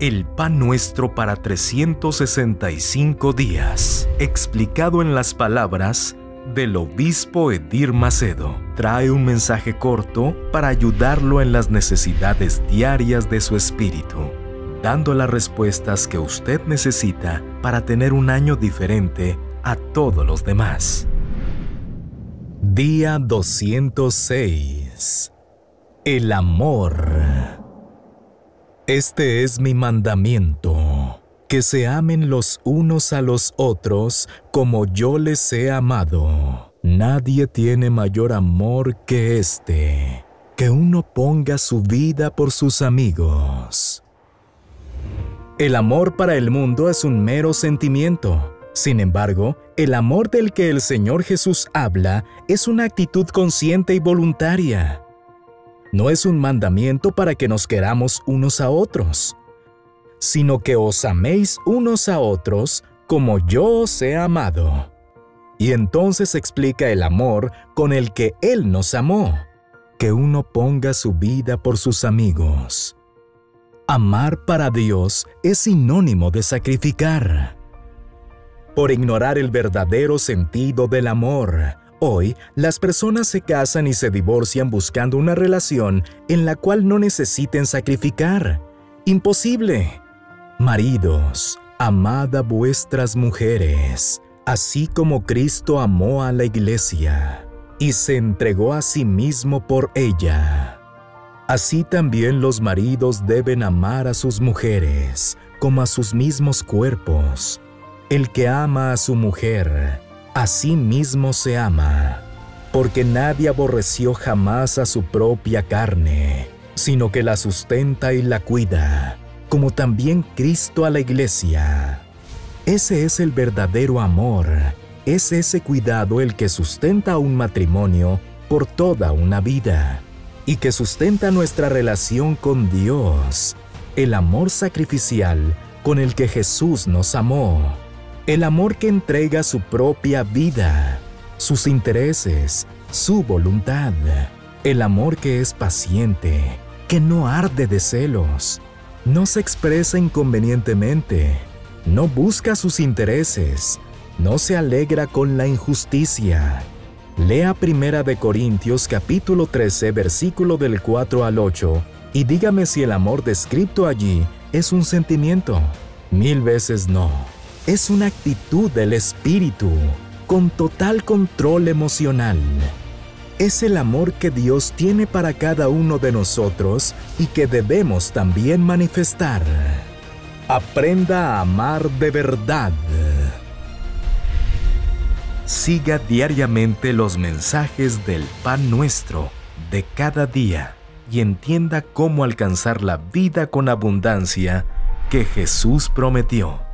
El pan nuestro para 365 días, explicado en las palabras del obispo Edir Macedo, trae un mensaje corto para ayudarlo en las necesidades diarias de su espíritu, dando las respuestas que usted necesita para tener un año diferente a todos los demás. Día 206. El amor. Este es mi mandamiento, que se amen los unos a los otros como yo les he amado. Nadie tiene mayor amor que este, que uno ponga su vida por sus amigos. El amor para el mundo es un mero sentimiento. Sin embargo, el amor del que el Señor Jesús habla es una actitud consciente y voluntaria no es un mandamiento para que nos queramos unos a otros, sino que os améis unos a otros como yo os he amado. Y entonces explica el amor con el que Él nos amó, que uno ponga su vida por sus amigos. Amar para Dios es sinónimo de sacrificar. Por ignorar el verdadero sentido del amor, Hoy, las personas se casan y se divorcian buscando una relación en la cual no necesiten sacrificar. Imposible. Maridos, amad a vuestras mujeres, así como Cristo amó a la iglesia y se entregó a sí mismo por ella. Así también los maridos deben amar a sus mujeres como a sus mismos cuerpos. El que ama a su mujer, a sí mismo se ama, porque nadie aborreció jamás a su propia carne, sino que la sustenta y la cuida, como también Cristo a la iglesia. Ese es el verdadero amor, es ese cuidado el que sustenta un matrimonio por toda una vida y que sustenta nuestra relación con Dios, el amor sacrificial con el que Jesús nos amó el amor que entrega su propia vida, sus intereses, su voluntad. El amor que es paciente, que no arde de celos, no se expresa inconvenientemente, no busca sus intereses, no se alegra con la injusticia. Lea Primera de Corintios capítulo 13 versículo del 4 al 8 y dígame si el amor descrito allí es un sentimiento. Mil veces no es una actitud del espíritu con total control emocional. Es el amor que Dios tiene para cada uno de nosotros y que debemos también manifestar. Aprenda a amar de verdad. Siga diariamente los mensajes del pan nuestro de cada día y entienda cómo alcanzar la vida con abundancia que Jesús prometió.